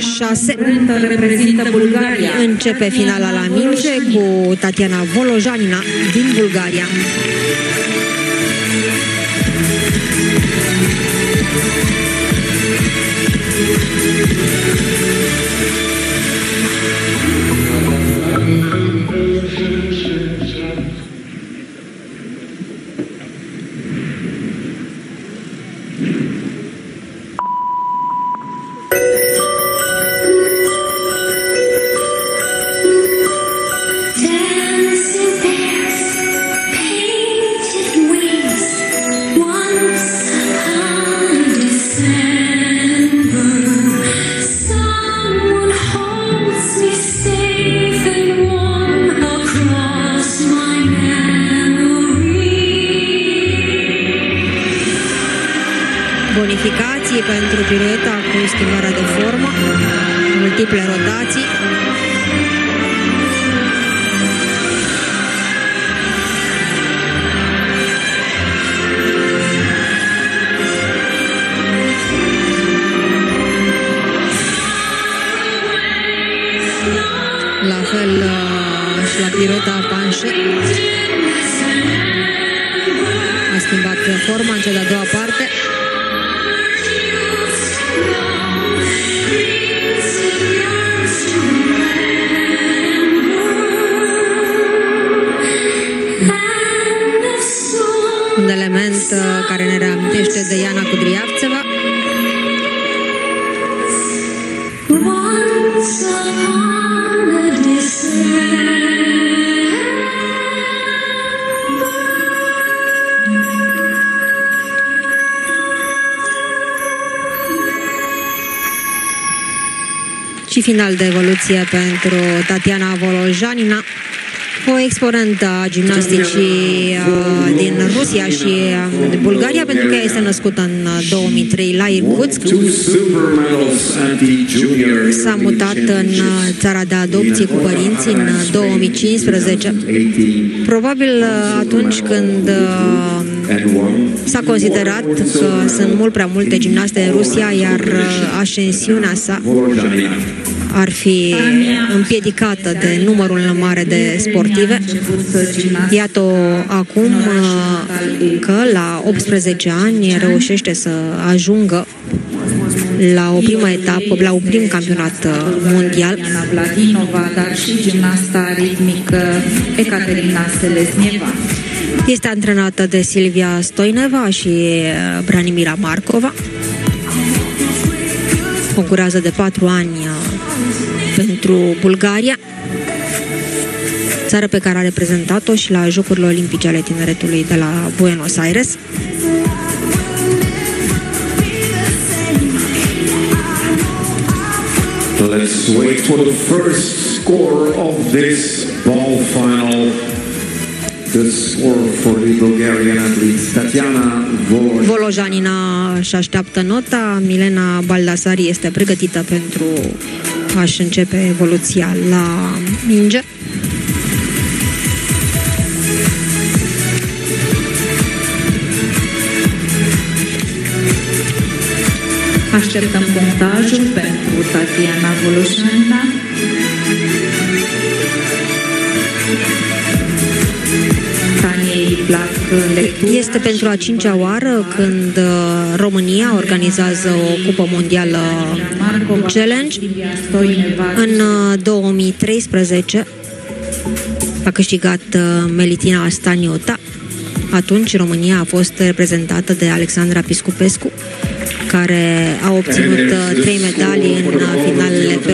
6. reprezintă Bulgaria. Începe finala la minge cu Tatiana Volojanina din Bulgaria. Dancing Bonificații pentru pirueta cu schimbarea de formă, multiple rotații. La fel și la pirueta panșe. A schimbat forma în cea de-a doua parte. Element uh, care ne reamintește de Iana Kudriavtseva. Once upon a December. și final de evoluție pentru Tatiana Volojanina, o exponentă a gimnasticii uh, din Rusia și uh, din Bulgaria, pentru că ea este născută în uh, 2003 la Irkutsk. Two silver medals at the junior S-a mutat în uh, țara de adopție cu părinții în uh, 2015. 18 Probabil uh, atunci când uh, and one. s-a considerat că sunt mult prea multe gimnaste în Rusia, iar uh, ascensiunea sa Volojanina. Ar fi împiedicată de numărul mare de sportive. Iată acum uh, că la 18 ani reușește să ajungă la o primă etapă, la un prim campionat uh, mondial. Iana Vladinova, dar și gimnasta ritmică Ecaterina Selesnieva. Este antrenată de Silvia Stoineva și uh, Branimira Markova. Concurează de patru ani uh, pentru Bulgaria, țară pe care a reprezentat-o și la Jocurile Olimpice ale Tineretului de la Buenos Aires. Let's wait for the first score of this ball final. The score for the Bulgarian athletes Tatiana Volojanina. Volojanina își așteaptă nota, Milena Baldasari este pregătită pentru a-și începe evoluția la minge. Așteptăm punctajul pentru Tatiana Voloșanina. Taniei îi plac lectura. Este pentru a cincea oară când uh, România organizează o cupă mondială challenge. În uh, 2013 a câștigat uh, Melitina Staniota. Atunci România a fost reprezentată de Alexandra Piscupescu, care a obținut uh, trei medalii în uh, finalele pe